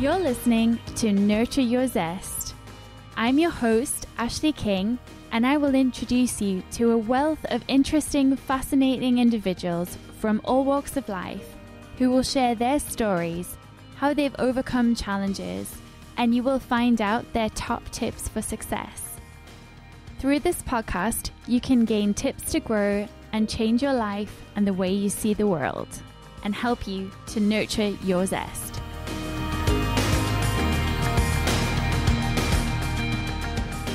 You're listening to Nurture Your Zest. I'm your host, Ashleigh King, and I will introduce you to a wealth of interesting, fascinating individuals from all walks of life who will share their stories, how they've overcome challenges, and you will find out their top tips for success. Through this podcast, you can gain tips to grow and change your life and the way you see the world, and help you to nurture your zest.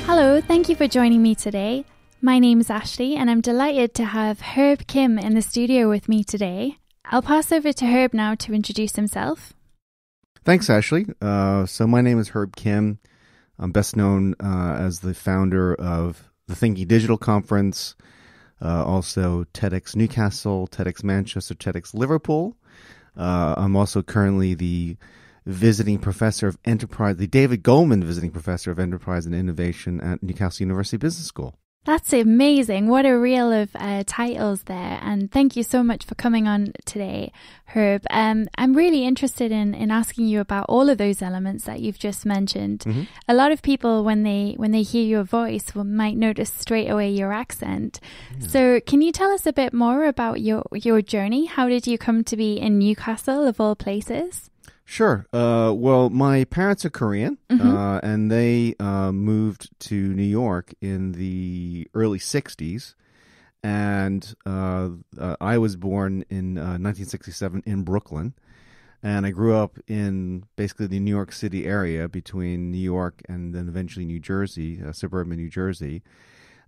Hello, thank you for joining me today. My name is Ashleigh, and I'm delighted to have Herb Kim in the studio with me today. I'll pass over to Herb now to introduce himself. Thanks, Ashleigh. Uh, so, my name is Herb Kim. I'm best known uh, as the founder of the Thinking Digital Conference, uh, also TEDx Newcastle, TEDx Manchester, TEDx Liverpool. Uh, I'm also currently the visiting professor of enterprise, the David Goldman visiting professor of enterprise and innovation at Newcastle University Business School. That's amazing. What a reel of uh, titles there. And thank you so much for coming on today, Herb. Um, I'm really interested in, in asking you about all of those elements that you've just mentioned. Mm-hmm. A lot of people, when they, when they hear your voice, will, might notice straight away your accent. Yeah. So can you tell us a bit more about your, your journey? How did you come to be in Newcastle of all places? Sure. Uh, well, my parents are Korean, mm-hmm. uh, and they uh, moved to New York in the early '60s, and uh, uh, I was born in 1967 uh, in Brooklyn, and I grew up in basically the New York City area between New York and then eventually New Jersey, suburban New Jersey.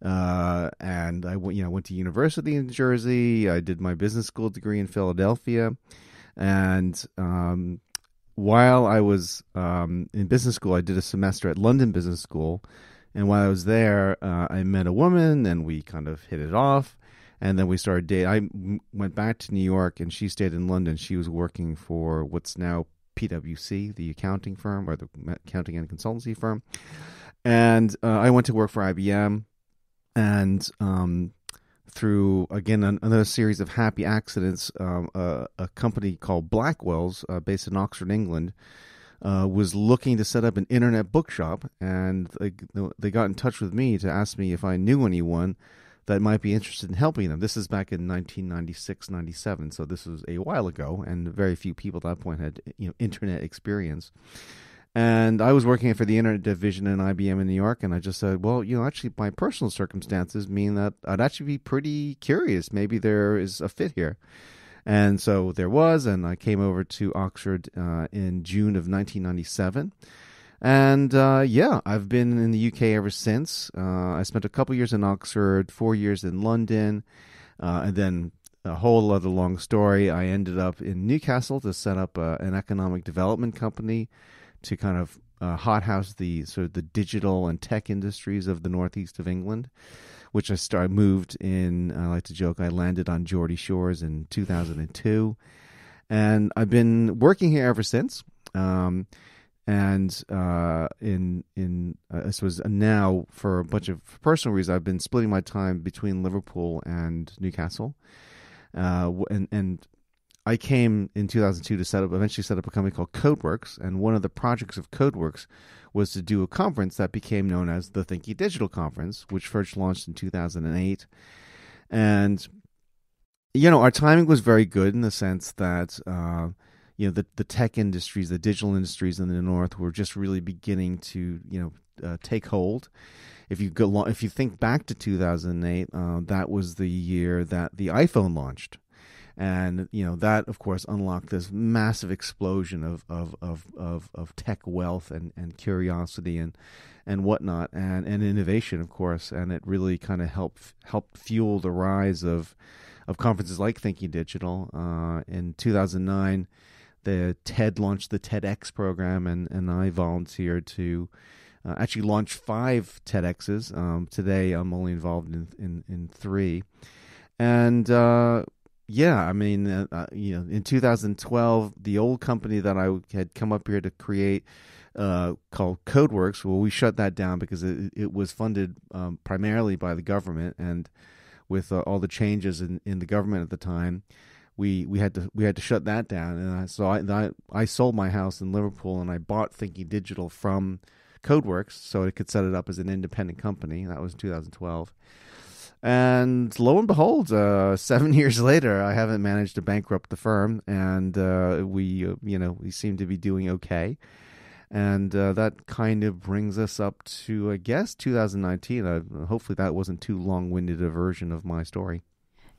and I went, you know, went to university in New Jersey. I did my business school degree in Philadelphia, and um, while I was um, in business school, I did a semester at London Business School. And while I was there, uh, I met a woman and we kind of hit it off. And then we started dating. I m- went back to New York and she stayed in London. She was working for what's now PwC, the accounting firm or the accounting and consultancy firm. And uh, I went to work for IBM. And um, through again another series of happy accidents. Um, uh, a company called Blackwell's, uh, based in Oxford, England, uh, was looking to set up an internet bookshop, and they, they got in touch with me to ask me if I knew anyone that might be interested in helping them. This is back in 1996, 97, so this was a while ago, and very few people at that point had you know internet experience. And I was working for the internet division in IBM in New York, and I just said, well, you know, actually, my personal circumstances mean that I'd actually be pretty curious. Maybe there is a fit here. And so there was, and I came over to Oxford uh, in June of 1997. And uh, yeah, I've been in the UK ever since. Uh, I spent a couple years in Oxford, four years in London, uh, and then a whole other long story. I ended up in Newcastle to set up uh, an economic development company to kind of uh, hothouse the sort of the digital and tech industries of the northeast of England, which I started moved in. I like to joke I landed on Geordie Shores in 2002, and I've been working here ever since. Um, and uh, in in uh, this was now for a bunch of personal reasons, I've been splitting my time between Liverpool and Newcastle. Uh, and and I came in 2002 to set up, eventually set up a company called CodeWorks, and one of the projects of CodeWorks was to do a conference that became known as the Thinking Digital Conference, which first launched in 2008. And you know, our timing was very good in the sense that uh, you know the the tech industries, the digital industries in the north were just really beginning to you know uh, take hold. If you go, if you think back to 2008, uh, that was the year that the iPhone launched and you know that of course unlocked this massive explosion of of of of, of tech wealth and, and curiosity and and whatnot and and innovation of course. And it really kind of helped helped fuel the rise of of conferences like Thinking Digital. Uh, in 2009 the TED launched the TEDx program and and I volunteered to uh, actually launch five TEDx's um, today I'm only involved in in, in three. And uh, yeah, I mean, uh, uh, you know, in 2012, the old company that I had come up here to create, uh, called CodeWorks, well, we shut that down because it, it was funded um, primarily by the government, and with uh, all the changes in, in the government at the time, we we had to we had to shut that down, and I, so I, I I sold my house in Liverpool, and I bought Thinking Digital from CodeWorks so it could set it up as an independent company. That was 2012. And lo and behold, uh, seven years later, I haven't managed to bankrupt the firm, and uh, we, uh, you know, we seem to be doing okay. And uh, that kind of brings us up to, I guess, 2019. Uh, hopefully, that wasn't too long-winded a version of my story.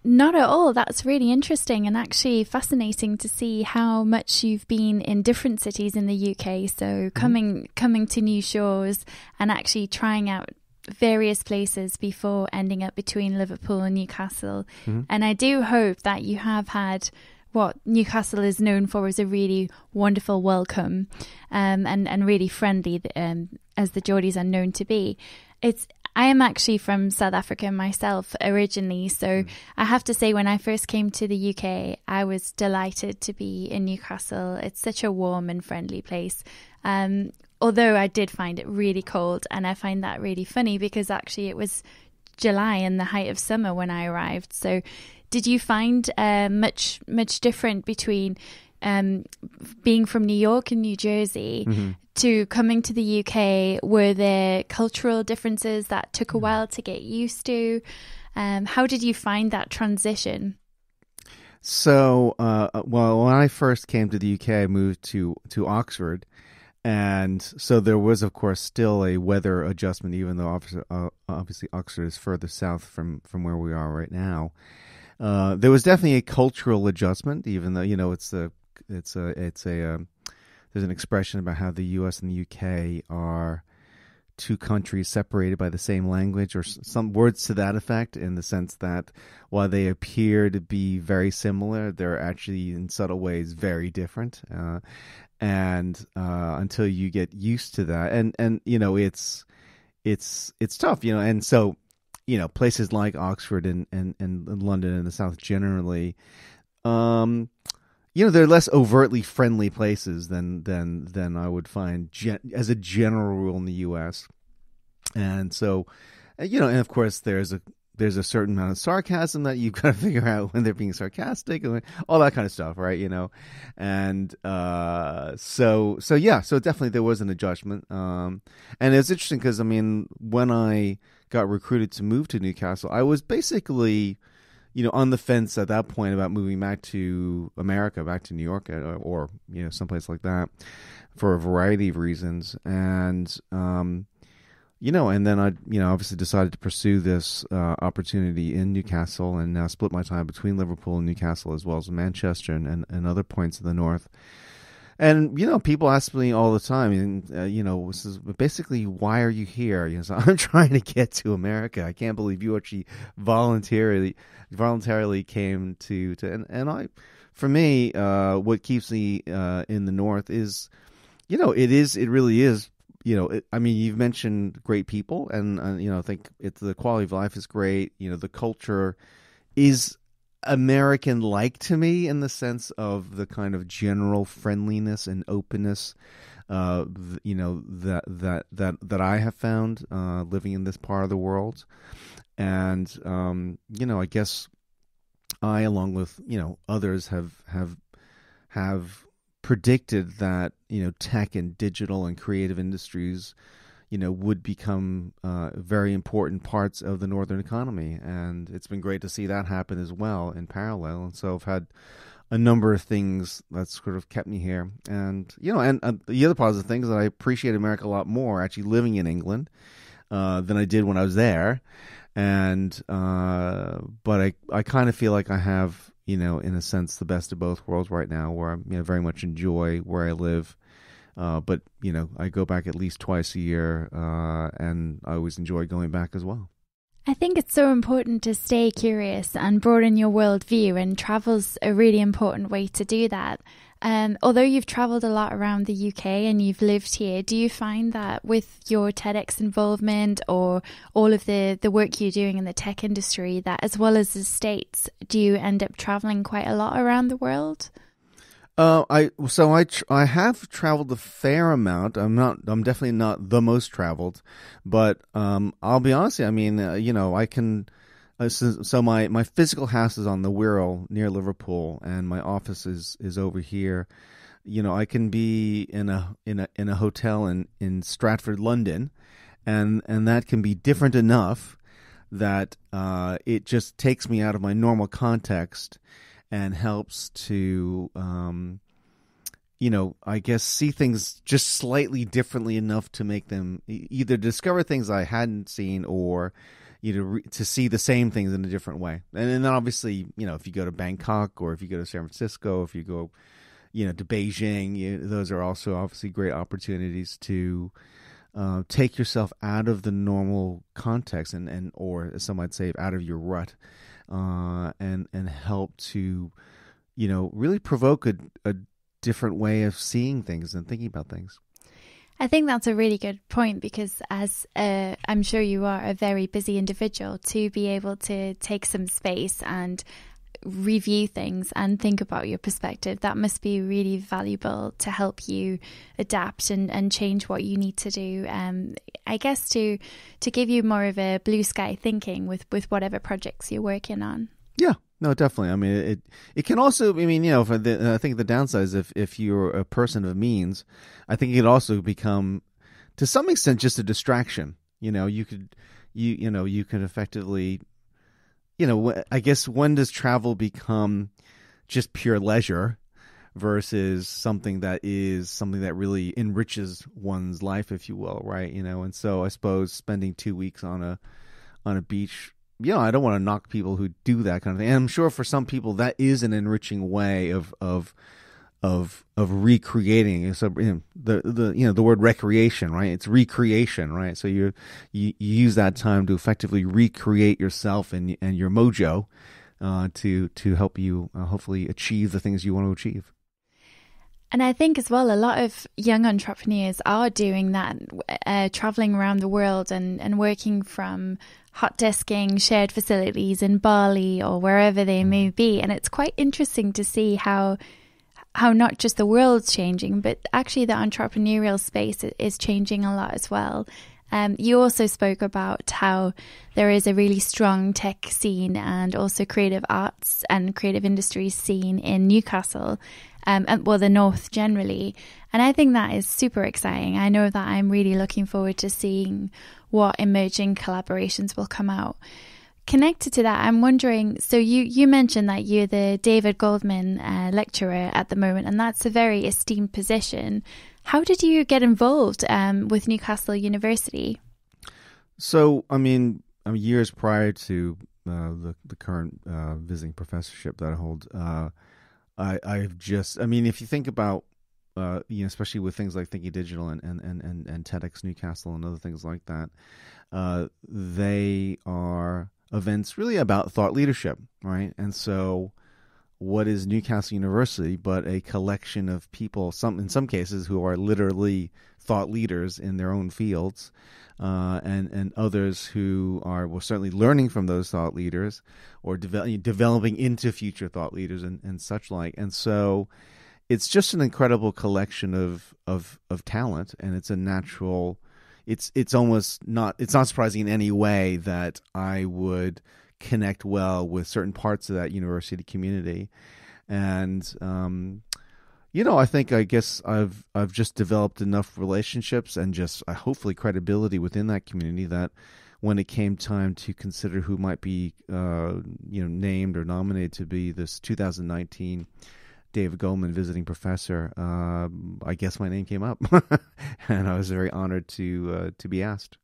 Not at all. That's really interesting and actually fascinating to see how much you've been in different cities in the UK. So mm-hmm. coming mm-hmm. coming to new shores and actually trying out various places before ending up between Liverpool and Newcastle. Mm-hmm. And I do hope that you have had what Newcastle is known for as a really wonderful welcome um, and and really friendly um, as the Geordies are known to be. It's I am actually from South Africa myself originally, so mm. I have to say when I first came to the UK, I was delighted to be in Newcastle. It's such a warm and friendly place. Um, although I did find it really cold, and I find that really funny because actually it was July and the height of summer when I arrived. So, did you find uh, much much different between um, being from New York and New Jersey mm-hmm. to coming to the UK? Were there cultural differences that took a mm. while to get used to? Um, how did you find that transition? So, uh, well, when I first came to the UK, I moved to to Oxford, and so there was, of course, still a weather adjustment, even though obviously, uh, obviously Oxford is further south from from where we are right now. Uh, there was definitely a cultural adjustment, even though you know it's a it's a it's a um, there's an expression about how the U.S. and the U.K. are two countries separated by the same language or some words to that effect in the sense that while they appear to be very similar they're actually in subtle ways very different uh, and uh, until you get used to that, and and you know it's it's it's tough, you know, and so you know places like Oxford and and, and London and the South generally, um, you know, they're less overtly friendly places than than than I would find gen- as a general rule in the U.S. And so, you know, and of course, there's a there's a certain amount of sarcasm that you've got to figure out when they're being sarcastic and all that kind of stuff, right? You know, and uh, so so yeah, so definitely there was an adjustment, um, and it's interesting because I mean when I got recruited to move to Newcastle, I was basically you know on the fence at that point about moving back to America, back to New York, or, uh, or you know someplace like that for a variety of reasons, and um, you know, and then I, you know, obviously decided to pursue this uh, opportunity in Newcastle, and now split my time between Liverpool and Newcastle, as well as Manchester and, and, and other points of the north. And you know, people ask me all the time, and uh, you know, this is basically why are you here? You know, so I'm trying to get to America. I can't believe you actually voluntarily voluntarily came to to and, and I, for me, uh, what keeps me uh, in the north is, you know, it is it really is you know, it, I mean, you've mentioned great people, and uh, you know, I think it's the quality of life is great. You know, the culture is American like to me in the sense of the kind of general friendliness and openness. Uh, you know that that that that I have found uh, living in this part of the world, and um, you know, I guess I, along with you know others, have have have predicted that you know tech and digital and creative industries you know would become uh, very important parts of the northern economy. And it's been great to see that happen as well in parallel. And so i've had a number of things that's sort of kept me here. And you know and uh, the other positive thing is that i appreciate america a lot more actually living in england uh, than i did when i was there. And uh, but i i kind of feel like i have you know, in a sense, the best of both worlds right now, where I you know, very much enjoy where I live. Uh, but you know, I go back at least twice a year, uh, and I always enjoy going back as well. I think it's so important to stay curious and broaden your worldview, and travel's a really important way to do that. Um, although you've traveled a lot around the UK and you've lived here, do you find that with your TEDx involvement or all of the, the work you're doing in the tech industry, that as well as the States, do you end up traveling quite a lot around the world? Uh, I so I tr- I have traveled a fair amount. I'm not. I'm definitely not the most traveled, but um, I'll be honest. I mean, uh, you know, I can so, so my my physical house is on the Wirral near Liverpool, and my office is is over here. You know, I can be in a in a in a hotel in in Stratford, London, and and that can be different enough that uh, it just takes me out of my normal context and helps to um, you know, I guess see things just slightly differently enough to make them either discover things I hadn't seen or you know re- to see the same things in a different way. And, and then obviously, you know, if you go to Bangkok or if you go to San Francisco, if you go, you know, to Beijing, you, those are also obviously great opportunities to uh, take yourself out of the normal context and and or as some might say out of your rut, uh, and and help to, you know, really provoke a, a different way of seeing things and thinking about things. I think that's a really good point because, as uh, I'm sure you are a very busy individual, to be able to take some space and review things and think about your perspective, that must be really valuable to help you adapt and, and change what you need to do. Um, I guess to to give you more of a blue sky thinking with, with whatever projects you're working on. Yeah, no, definitely. I mean, it it can also. I mean, you know, the, I think the downside is if if you're a person of means, I think it could also become, to some extent, just a distraction. You know, you could, you you know, you could effectively, you know, I guess when does travel become just pure leisure versus something that is something that really enriches one's life, if you will, right? You know, and so I suppose spending two weeks on a on a beach you know, I don't want to knock people who do that kind of thing. And I'm sure for some people that is an enriching way of of of of recreating. So you know, the the you know the word recreation, right? It's recreation, right? So you you, you use that time to effectively recreate yourself and and your mojo uh, to to help you uh, hopefully achieve the things you want to achieve. And I think as well, a lot of young entrepreneurs are doing that, uh, traveling around the world and, and working from hot desking shared facilities in Bali or wherever they may mm. be. And it's quite interesting to see how how not just the world's changing, but actually the entrepreneurial space is changing a lot as well. Um, you also spoke about how there is a really strong tech scene and also creative arts and creative industries scene in Newcastle, um, and well, the North generally. And I think that is super exciting. I know that I'm really looking forward to seeing what emerging collaborations will come out. Connected to that, I'm wondering. So you you mentioned that you're the David Goldman uh, lecturer at the moment, and that's a very esteemed position. How did you get involved um, with Newcastle University? So, I mean, mean years prior to uh, the the current uh, visiting professorship that I hold, uh, I I've just, I mean, if you think about uh, you know, especially with things like Thinking Digital and, and, and, and, and TEDx Newcastle and other things like that, uh, they are events really about thought leadership, right? And so, what is Newcastle University but a collection of people, some in some cases who are literally thought leaders in their own fields, uh, and and others who are well certainly learning from those thought leaders or de- developing into future thought leaders and, and such like. And so it's just an incredible collection of of of talent, and it's a natural. It's it's almost not it's not surprising in any way that I would connect well with certain parts of that university community, and um, you know I think I guess I've I've just developed enough relationships and just uh, hopefully credibility within that community that when it came time to consider who might be uh, you know named or nominated to be this 2019 David Goldman visiting professor, uh, I guess my name came up, and I was very honored to uh, to be asked.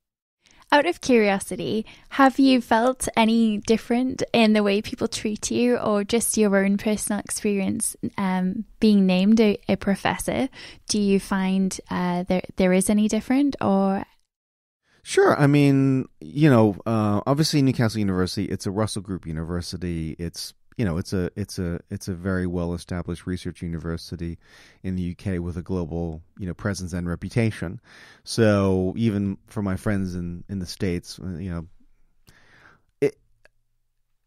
Out of curiosity, have you felt any different in the way people treat you, or just your own personal experience um, being named a, a, professor? Do you find uh, there there is any different, or Sure. I mean, you know, uh, obviously Newcastle University, it's a Russell Group university. It's you know it's a it's a it's a very well established research university in the UK with a global you know presence and reputation. So even for my friends in in the states, uh, you know, it,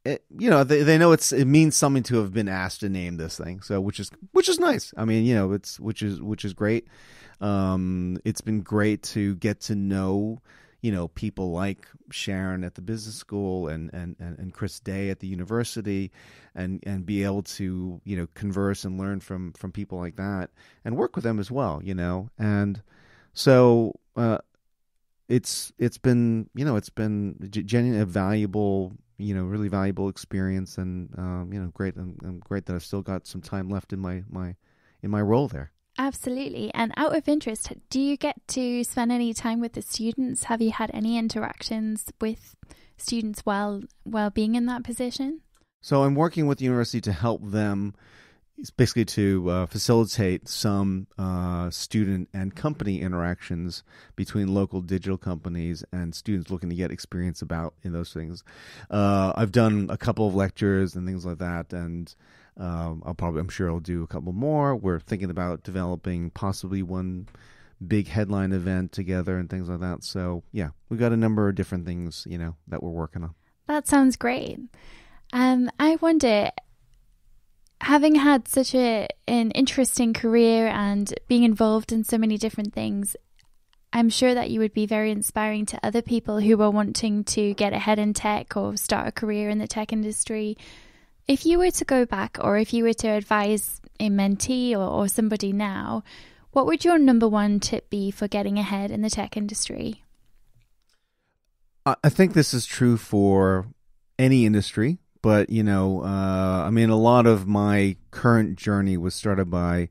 it you know they they know it's it means something to have been asked to name this thing. So which is which is nice. I mean you know it's which is which is great. Um, it's been great to get to know you know people like Sharon at the business school and and and, Chris Day at the university, and and be able to you know converse and learn from from people like that and work with them as well. You know, and so. Uh, it's it's been you know it's been genuinely a valuable you know really valuable experience and um, you know great and, and great that I've still got some time left in my my in my role there. Absolutely. And out of interest, do you get to spend any time with the students? Have you had any interactions with students while while being in that position? So I'm working with the university to help them basically to uh, facilitate some uh, student and company interactions between local digital companies and students looking to get experience about in those things. Uh, I've done a couple of lectures and things like that, and um, I'll probably, I'm sure, I'll do a couple more. We're thinking about developing possibly one big headline event together and things like that. So yeah, we've got a number of different things, you know, that we're working on. That sounds great. Um, I wonder having had such a an interesting career and being involved in so many different things, I'm sure that you would be very inspiring to other people who are wanting to get ahead in tech or start a career in the tech industry. If you were to go back or if you were to advise a mentee or, or somebody now, what would your number one tip be for getting ahead in the tech industry? I think this is true for any industry but you know, uh, I mean, a lot of my current journey was started by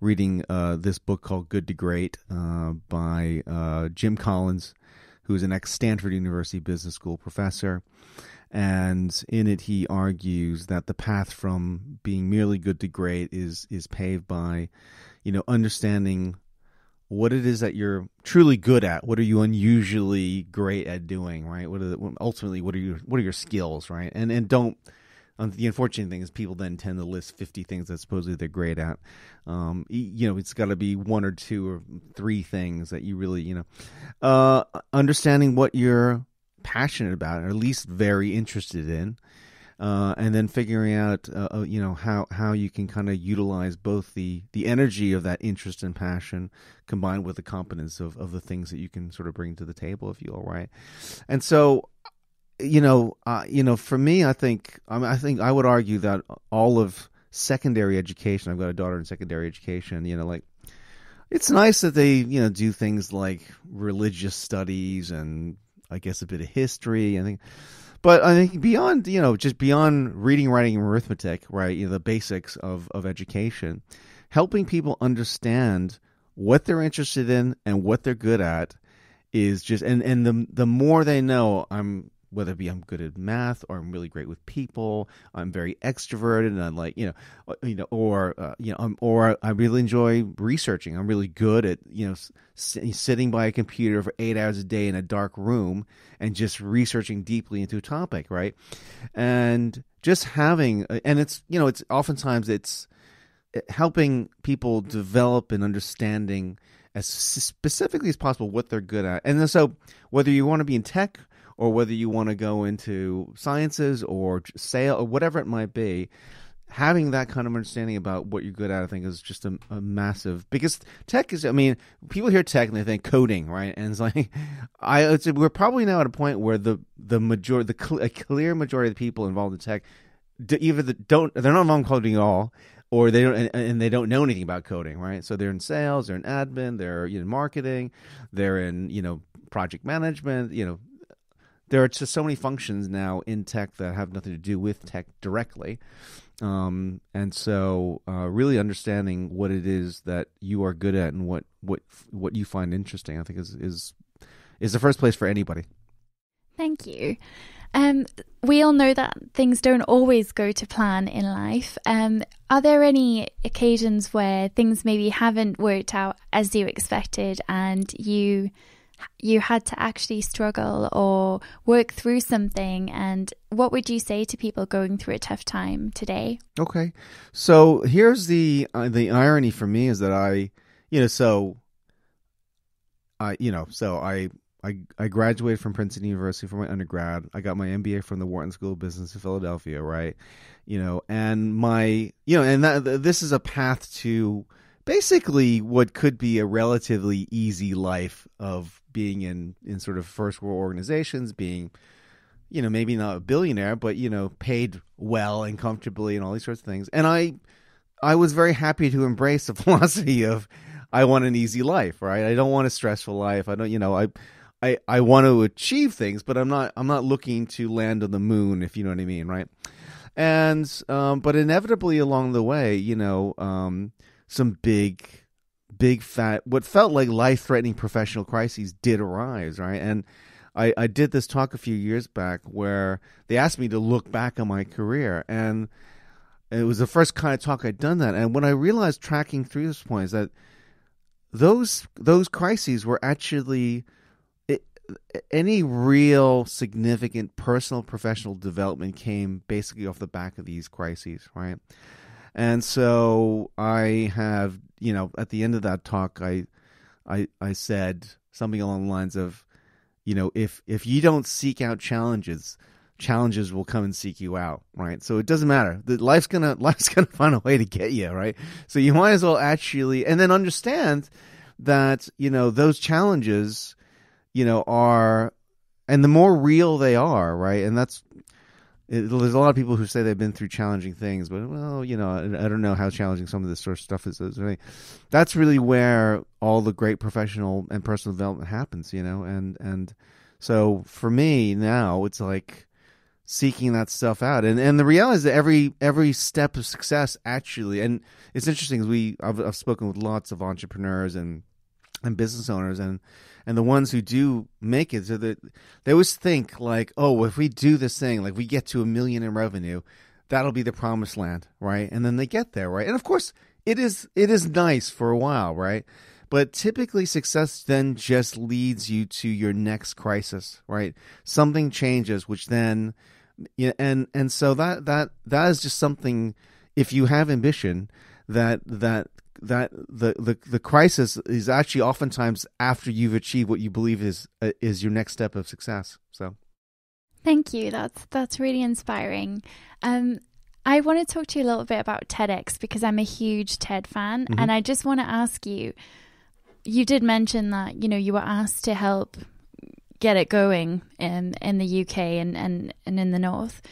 reading uh, this book called Good to Great uh, by uh, Jim Collins, who is an ex Stanford University Business School professor. And in it, he argues that the path from being merely good to great is is paved by, you know, understanding what it is that you're truly good at. What are you unusually great at doing, right? What are the, ultimately what are your what are your skills, right? And and don't. The unfortunate thing is people then tend to list 50 things that supposedly they're great at. Um, you know, it's got to be one or two or three things that you really, you know, uh, understanding what you're passionate about, or at least very interested in, uh, and then figuring out uh, uh, you know how how you can kind of utilize both the the energy of that interest and passion combined with the competence of of the things that you can sort of bring to the table if you will right? And so you know uh, you know for me i think I, mean, I think i would argue that all of secondary education i've got a daughter in secondary education you know like it's nice that they you know do things like religious studies and i guess a bit of history i think but I think beyond, you know, just beyond reading, writing, and arithmetic, right? You know, the basics of, of education, helping people understand what they're interested in and what they're good at is just and and the the more they know, I'm whether it be I'm good at math or I'm really great with people, I'm very extroverted and I'm like you know, uh, you know, or uh, you know, I'm, or I really enjoy researching. I'm really good at you know sitting by a computer for eight hours a day in a dark room and just researching deeply into a topic, right? And just having uh, and it's you know it's oftentimes it's uh, helping people develop an understanding as specifically as possible what they're good at. And so whether you want to be in tech or whether you want to go into sciences or sale or whatever it might be, having that kind of understanding about what you're good at, I think, is just a, a, massive because tech is. I mean, people hear tech and they think coding, right? And it's like, I it's, we're probably now at a point where the the major the cl- a clear majority of the people involved in tech, either the, don't they're not involved in coding at all. Or they don't, and, and they don't know anything about coding, right? So they're in sales, they're in admin, they're in marketing, they're in you know project management, you know there are just so many functions now in tech that have nothing to do with tech directly. Um, and so, uh, really understanding what it is that you are good at and what, what what you find interesting, I think is is is the first place for anybody. Thank you. Um, we all know that things don't always go to plan in life. Um, are there any occasions where things maybe haven't worked out as you expected, and you you had to actually struggle or work through something and what would you say to people going through a tough time today okay so here's the uh, the irony for me is that i you know so i you know so i I, I graduated from Princeton University for my undergrad. I got my MBA from the Wharton School of Business in Philadelphia, right? You know, and my, you know, and that this is a path to basically what could be a relatively easy life of being in in sort of first world organizations, being you know maybe not a billionaire, but you know paid well and comfortably and all these sorts of things. And I I was very happy to embrace the philosophy of I want an easy life, right? I don't want a stressful life. I don't, you know, I I I want to achieve things, but I'm not I'm not looking to land on the moon, if you know what I mean, right? And um, but inevitably along the way, you know, um, some big, big fat, what felt like life threatening professional crises did arise, right? And I I did this talk a few years back where they asked me to look back on my career and. It was the first kind of talk I'd done that, and what I realized tracking through this point is that those those crises were actually any real significant personal professional development came basically off the back of these crises, right? And so I have, you know, at the end of that talk, I, I, I said something along the lines of, you know, if if you don't seek out challenges, challenges will come and seek you out, right? So it doesn't matter. The life's gonna life's gonna find a way to get you, right? So you might as well actually, and then understand that you know those challenges you know, are, and the more real they are, right? And that's, it, there's a lot of people who say they've been through challenging things, but well, you know, I, I don't know how challenging some of this sort of stuff is. That's really where all the great professional and personal development happens, you know, and and so for me now, it's like seeking that stuff out, and and the reality is that every every step of success actually, and it's interesting. We I've, I've spoken with lots of entrepreneurs and and business owners, and and the ones who do make it, so that they always think like, oh, if we do this thing, like we get to a million in revenue, that'll be the promised land, right? And then they get there, right? And of course, it is it is nice for a while, right? But typically, success then just leads you to your next crisis, right? Something changes, which then, yeah, and and so that that that is just something. If you have ambition, that that that the, the the crisis is actually oftentimes after you've achieved what you believe is uh, is your next step of success. So, thank you. That's that's really inspiring. Um, I want to talk to you a little bit about TEDx because I'm a huge TED fan, mm-hmm. and I just want to ask you. You did mention that you know you were asked to help get it going in in the UK and and, and in the north.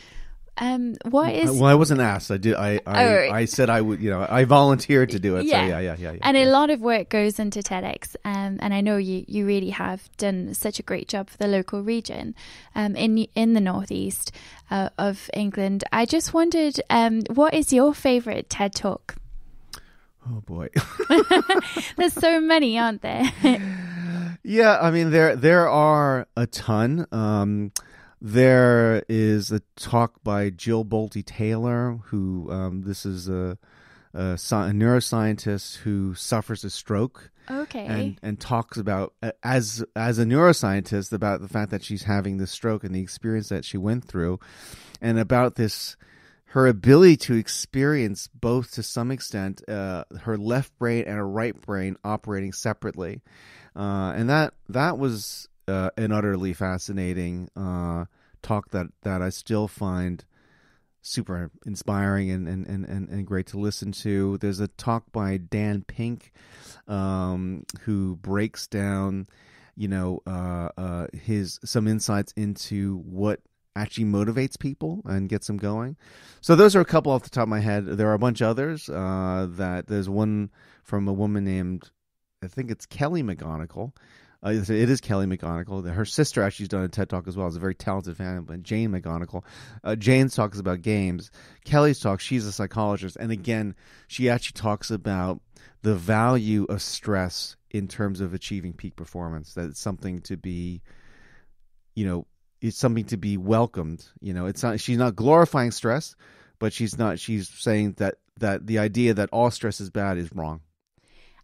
Um, what is? Well, I wasn't asked. I did. I I, oh, I said I would. You know, I volunteered to do it. Yeah, so yeah, yeah, yeah. yeah and yeah. a lot of work goes into TEDx, um, and I know you you really have done such a great job for the local region, um, in in the northeast uh, of England. I just wondered, um, what is your favorite TED talk? Oh boy, there's so many, aren't there? yeah, I mean there there are a ton. Um, there is a talk by Jill Bolte Taylor, who um, this is a, a, a, neuroscientist who suffers a stroke. Okay. And and talks about as as a neuroscientist about the fact that she's having this stroke and the experience that she went through, and about this her ability to experience both to some extent uh, her left brain and her right brain operating separately, uh, and that that was uh, an utterly fascinating uh, talk that, that I still find super inspiring and, and, and, and, great to listen to. There's a talk by Dan Pink um, who breaks down, you know, uh, uh, his some insights into what actually motivates people and gets them going. So those are a couple off the top of my head. There are a bunch of others. Uh, that there's one from a woman named I think it's Kelly McGonigal uh, it is Kelly McGonigal. Her sister actually has done a TED talk as well. It's a very talented fan, of Jane McGonigal. Uh, Jane talks about games. Kelly's talk, she's a psychologist, and again, she actually talks about the value of stress in terms of achieving peak performance. That it's something to be, you know, it's something to be welcomed. You know, it's not. She's not glorifying stress, but she's not. She's saying that that the idea that all stress is bad is wrong.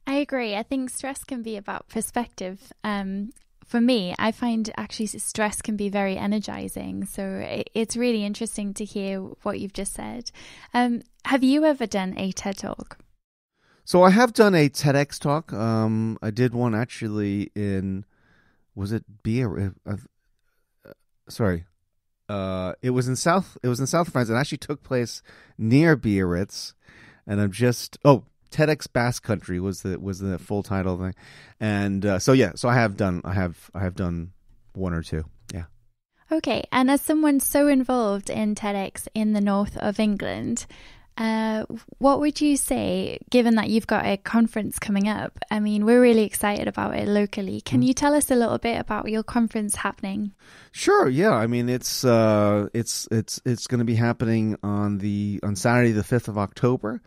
I agree. I think stress can be about perspective. Um, for me, I find actually stress can be very energizing. So it's really interesting to hear what you've just said. Um, have you ever done a TED talk? So I have done a TEDx talk. Um, I did one actually in, was it Biarritz? Uh, uh, sorry, uh, it was in South. It was in South France. It actually took place near Biarritz, and I'm just oh TEDx Basque Country was the was the full title thing, and uh, so yeah, so I have done I have I have done one or two. Yeah. Okay, and as someone so involved in TEDx in the north of England, uh, what would you say, given that you've got a conference coming up? I mean, we're really excited about it locally. Can mm. you tell us a little bit about your conference happening? Sure. Yeah. I mean, it's uh, it's it's it's going to be happening on the on Saturday, the fifth of October.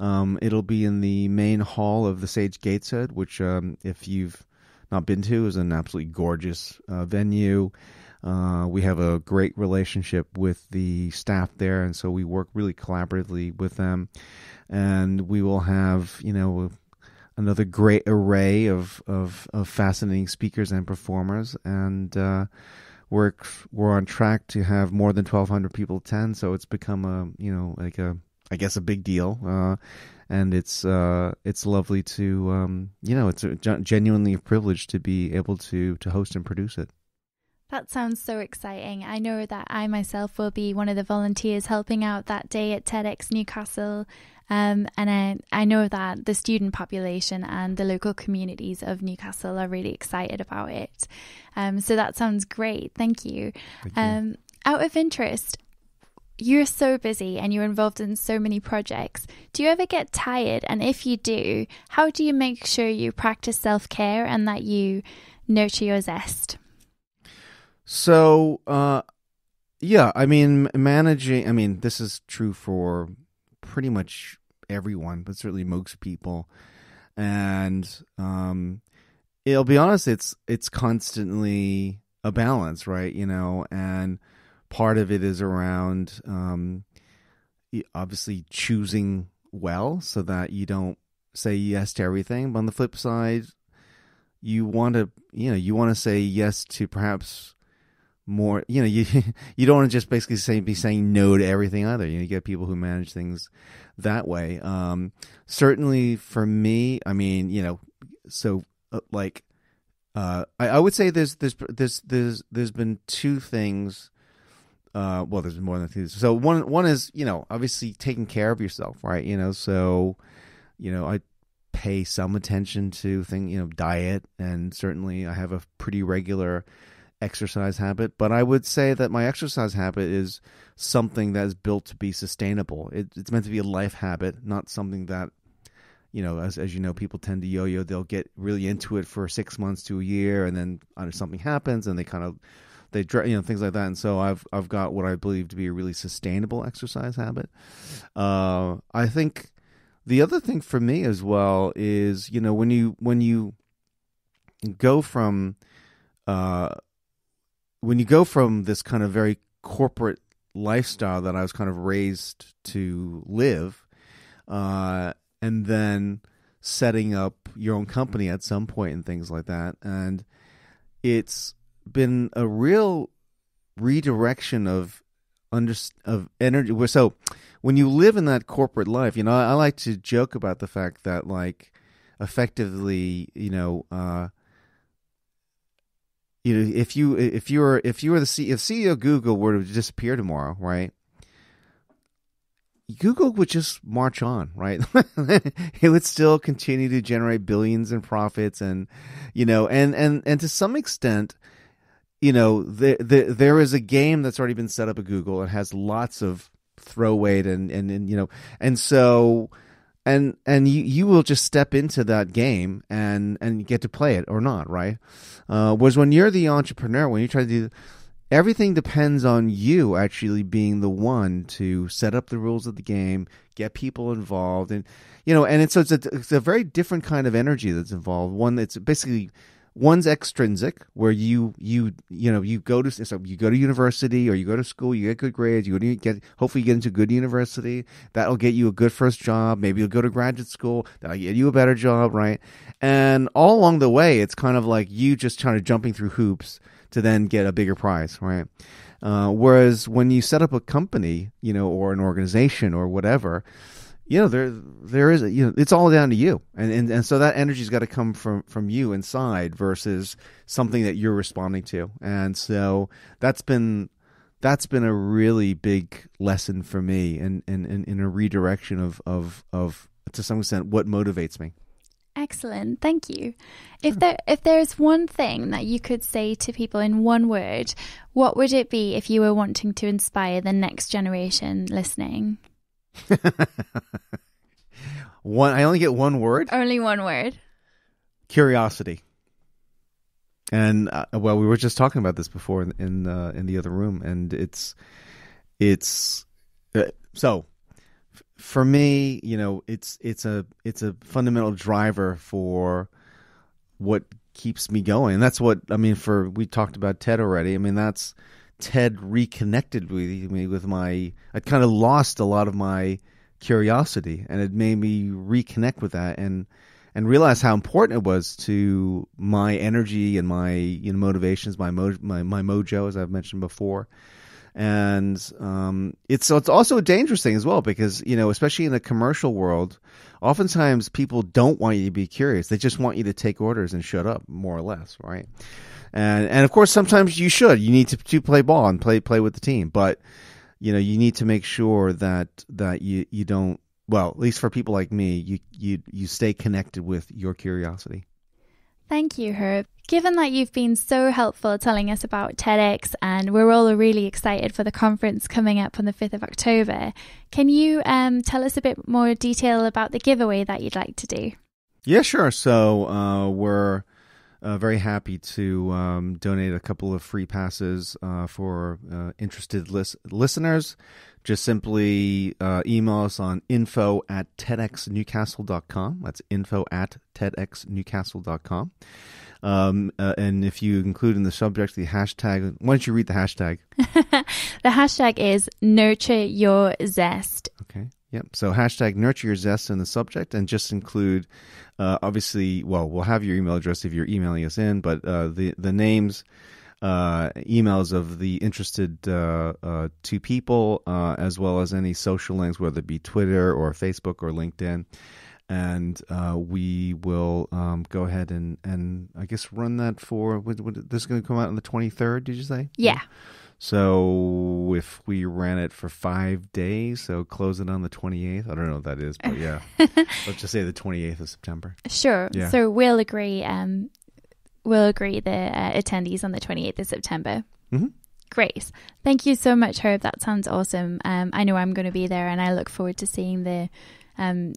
Um, it'll be in the main hall of the Sage Gateshead, which, um, if you've not been to, is an absolutely gorgeous uh, venue. Uh, we have a great relationship with the staff there, and so we work really collaboratively with them. And we will have, you know, another great array of of, of fascinating speakers and performers. And uh, we're we're on track to have more than twelve hundred people attend. So it's become a you know like a I guess a big deal. Uh, and it's uh, it's lovely to um, you know it's a, genuinely a privilege to be able to to host and produce it. That sounds so exciting. I know that I myself will be one of the volunteers helping out that day at TEDx Newcastle. Um, and I, I know that the student population and the local communities of Newcastle are really excited about it. Um, so that sounds great. Thank you. Thank you. Um, out of interest, you're so busy and you're involved in so many projects. Do you ever get tired? And if you do, how do you make sure you practice self care and that you nurture your zest? So, uh, yeah, I mean, managing, I mean, this is true for pretty much everyone, but certainly most people. And, um, it'll be honest, it's, it's constantly a balance, right? You know, and part of it is around, um, obviously choosing well so that you don't say yes to everything. But on the flip side, you want to, you know, you want to say yes to perhaps more you know you you don't want to just basically say be saying no to everything either you, know, you get people who manage things that way um certainly for me i mean you know so uh, like uh I, I would say there's there's there's there's there's been two things uh well there's more than two so one one is you know obviously taking care of yourself right you know so you know i pay some attention to thing you know diet and certainly i have a pretty regular exercise habit, but I would say that my exercise habit is something that is built to be sustainable. It, it's meant to be a life habit, not something that you know, as as you know, people tend to yo-yo. They'll get really into it for six months to a year, and then uh, something happens, and they kind of they you know things like that. And so I've I've got what I believe to be a really sustainable exercise habit. Uh, I think the other thing for me as well is you know when you when you go from uh, when you go from this kind of very corporate lifestyle that I was kind of raised to live, uh, and then setting up your own company at some point and things like that, and it's been a real redirection of under of energy. So when you live in that corporate life, you know, I, like to joke about the fact that like effectively, you know. Uh, you know if you if you were if you were the C, if CEO of Google were to disappear tomorrow, right? Google would just march on, right? it would still continue to generate billions in profits, and you know, and and and to some extent, you know, there there, there is a game that's already been set up at Google. It has lots of throw weight, and and and you know, and so and and you you will just step into that game and and get to play it or not, right? Uh, whereas when you're the entrepreneur, when you try to do everything depends on you actually being the one to set up the rules of the game, get people involved, and you know, and it's so it's a, it's a very different kind of energy that's involved. One that's basically one's extrinsic where you you you know you go to so you go to university or you go to school you get good grades you get hopefully you get into a good university. That'll get you a good first job. Maybe you'll go to graduate school. That'll get you a better job right? And all along the way it's kind of like you just trying to jumping through hoops to then get a bigger prize right? Uh, whereas when you set up a company you know or an organization or whatever you know there there is a, you know it's all down to you and and, and so that energy's got to come from from you inside versus something that you're responding to and so that's been that's been a really big lesson for me and in, in, in, a redirection of of of to some extent what motivates me. Excellent, thank you. If there if there's one thing that you could say to people in one word, what would it be if you were wanting to inspire the next generation listening? one, I only get one word. Only one word. Curiosity. And uh, well, we were just talking about this before in in, uh, in the other room, and it's it's uh, so for me, you know, it's it's a it's a fundamental driver for what keeps me going. And that's what I mean. For we talked about Ted already. I mean, that's Ted reconnected with me with my. I kind of lost a lot of my curiosity, and it made me reconnect with that and and realize how important it was to my energy and my you know motivations, my mo- my my mojo, as I've mentioned before and um, it's so it's also a dangerous thing as well because you know especially in the commercial world oftentimes people don't want you to be curious they just want you to take orders and shut up more or less right and and of course sometimes you should you need to, to play ball and play play with the team but you know you need to make sure that that you you don't well at least for people like me you you you stay connected with your curiosity Thank you, Herb. Given that you've been so helpful telling us about TEDx and we're all really excited for the conference coming up on the 5th of October, can you um, tell us a bit more detail about the giveaway that you'd like to do? Yeah, sure. So uh, we're uh, very happy to um, donate a couple of free passes uh, for uh, interested lis- listeners just simply uh, email us on info at tedxnewcastle.com. That's info at tedxnewcastle.com. Um, uh, and if you include in the subject the hashtag, why don't you read the hashtag? the hashtag is nurture your zest. Okay. Yep. So hashtag nurture your zest in the subject and just include, uh, obviously, well, we'll have your email address if you're emailing us in, but uh, the, the names, uh, emails of the interested uh, uh, two people, uh, as well as any social links, whether it be Twitter or Facebook or LinkedIn. And we will um, go ahead and, and I guess run that for. What, what, this is going to come out on the 23rd, did you say? Yeah. So if we ran it for five days, so close it on the 28th. I don't know what that is, but yeah. Let's just say the 28th of September. Sure. Yeah. So we'll agree. Um, we'll agree the uh, attendees on the 28th of September. Mm-hmm. Great. Thank you so much, Herb. That sounds awesome. Um, I know I'm going to be there, and I look forward to seeing the um,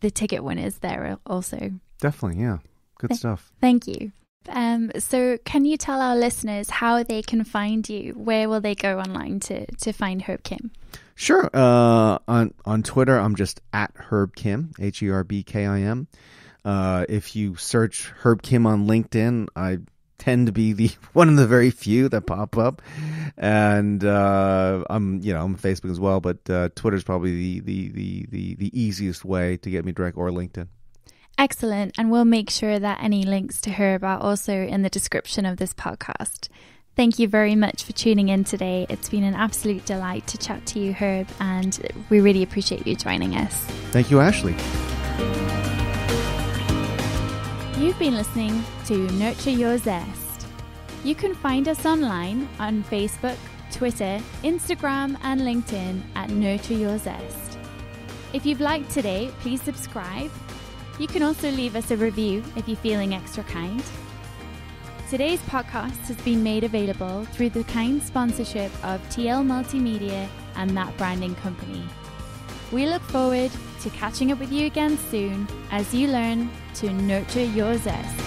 the ticket winners there also. Definitely, yeah. Good Th- stuff. Thank you. Um, so, can you tell our listeners how they can find you? Where will they go online to, to find Herb Kim? Sure. Uh, on on Twitter, I'm just at Herb Kim, H E R B K I M. Uh, if you search Herb Kim on LinkedIn, I tend to be the one of the very few that pop up, and uh, I'm you know I'm Facebook as well, but uh, is probably the, the the the the easiest way to get me direct or LinkedIn. Excellent. And we'll make sure that any links to Herb are also in the description of this podcast. Thank you very much for tuning in today. It's been an absolute delight to chat to you, Herb, and we really appreciate you joining us. Thank you, Ashleigh. You've been listening to Nurture Your Zest. You can find us online on Facebook, Twitter, Instagram, and LinkedIn at Nurture Your Zest. If you've liked today, please subscribe. You can also leave us a review if you're feeling extra kind. Today's podcast has been made available through the kind sponsorship of TL Multimedia and That Branding Company. We look forward to catching up with you again soon as you learn to nurture your zest.